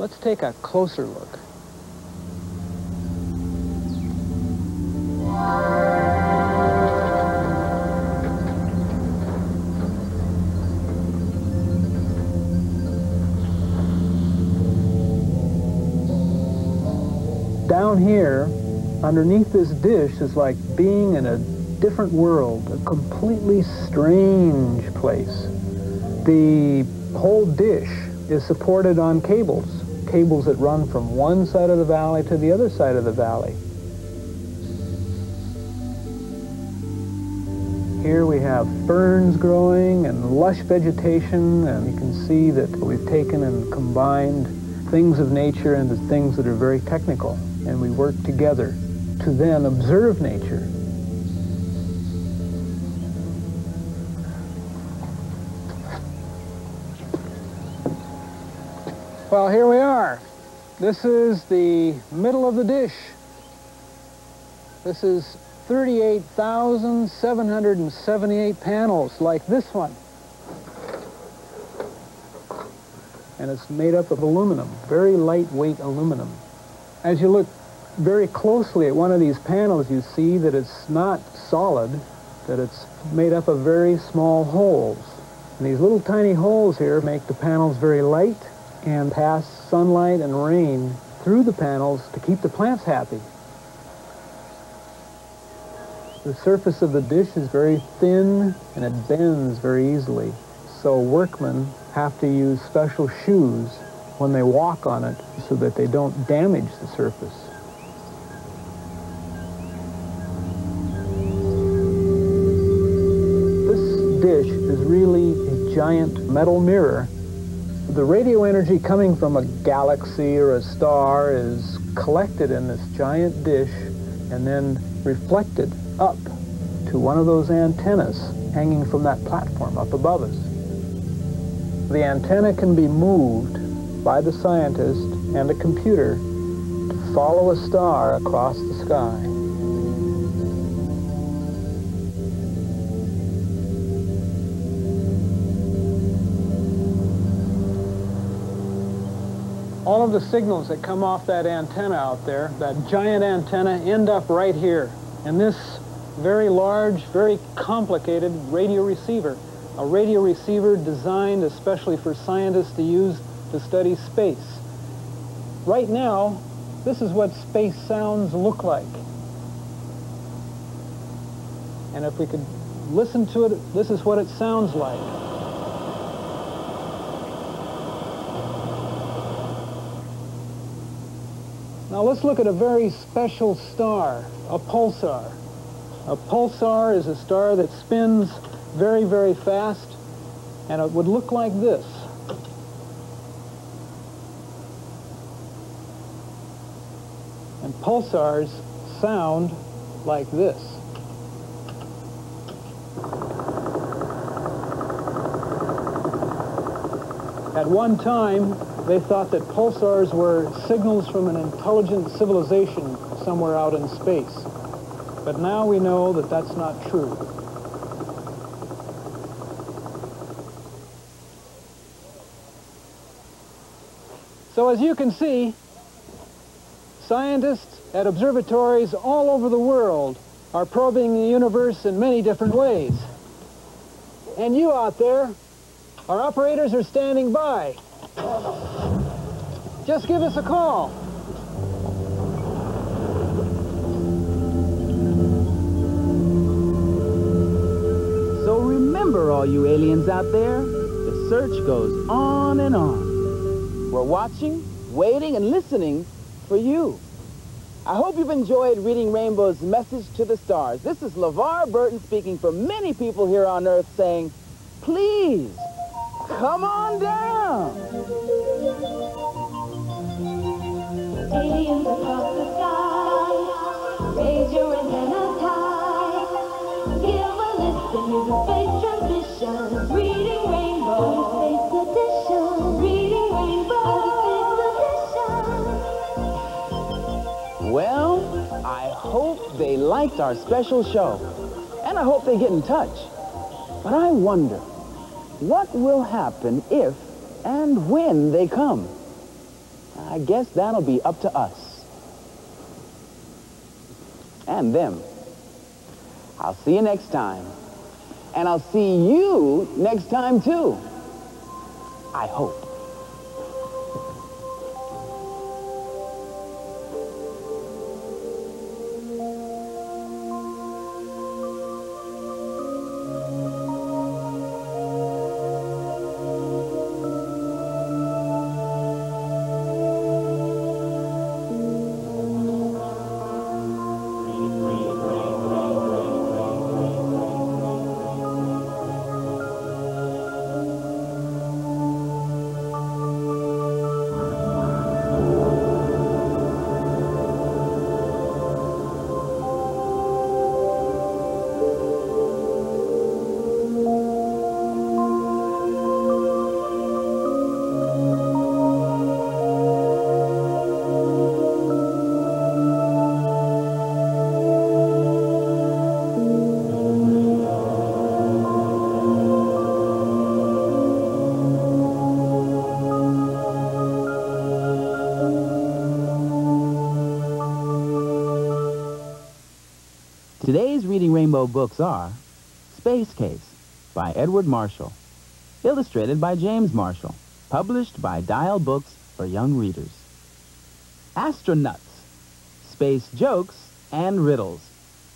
Let's take a closer look. Down here, underneath this dish is like being in a different world, a completely strange place. The whole dish is supported on cables, cables that run from one side of the valley to the other side of the valley. Here we have ferns growing and lush vegetation, and you can see that we've taken and combined things of nature into things that are very technical, and we work together to then observe nature Well, here we are. This is the middle of the dish. This is 38,778 panels like this one. And it's made up of aluminum, very lightweight aluminum. As you look very closely at one of these panels, you see that it's not solid, that it's made up of very small holes. And these little tiny holes here make the panels very light and pass sunlight and rain through the panels to keep the plants happy. The surface of the dish is very thin and it bends very easily. So workmen have to use special shoes when they walk on it so that they don't damage the surface. This dish is really a giant metal mirror the radio energy coming from a galaxy or a star is collected in this giant dish and then reflected up to one of those antennas hanging from that platform up above us. The antenna can be moved by the scientist and a computer to follow a star across the sky. All of the signals that come off that antenna out there, that giant antenna, end up right here in this very large, very complicated radio receiver. A radio receiver designed especially for scientists to use to study space. Right now, this is what space sounds look like. And if we could listen to it, this is what it sounds like. Now let's look at a very special star, a pulsar. A pulsar is a star that spins very, very fast, and it would look like this. And pulsars sound like this. At one time, they thought that pulsars were signals from an intelligent civilization somewhere out in space. But now we know that that's not true. So as you can see, scientists at observatories all over the world are probing the universe in many different ways. And you out there, our operators are standing by. Just give us a call. So remember, all you aliens out there, the search goes on and on. We're watching, waiting, and listening for you. I hope you've enjoyed reading Rainbow's message to the stars. This is LeVar Burton speaking for many people here on Earth saying, please, come on down. Well, I hope they liked our special show. And I hope they get in touch. But I wonder, what will happen if and when they come? I guess that'll be up to us. And them. I'll see you next time. And I'll see you next time, too. I hope. Today's Reading Rainbow books are Space Case by Edward Marshall, illustrated by James Marshall, published by Dial Books for young readers. Astronuts, Space Jokes and Riddles,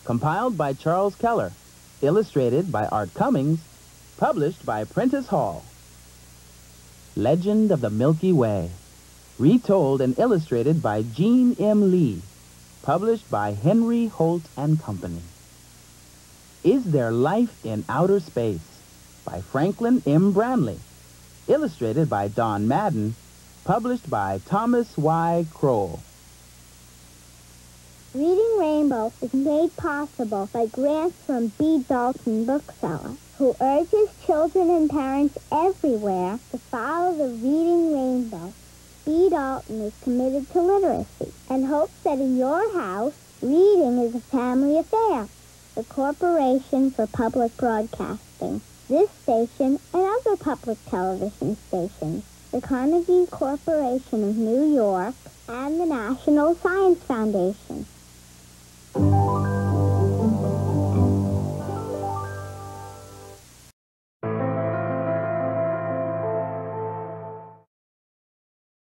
compiled by Charles Keller, illustrated by Art Cummings, published by Prentice Hall. Legend of the Milky Way, retold and illustrated by Jeanne M. Lee, published by Henry Holt and Company. Is There Life in Outer Space by Franklin M. Branley, illustrated by Don Madden, published by Thomas Y. Crowell. Reading Rainbow is made possible by grants from B. Dalton Bookseller, who urges children and parents everywhere to follow the Reading Rainbow. B. Dalton is committed to literacy and hopes that in your house, reading is a family affair. The Corporation for Public Broadcasting, this station and other public television stations, the Carnegie Corporation of New York, and the National Science Foundation.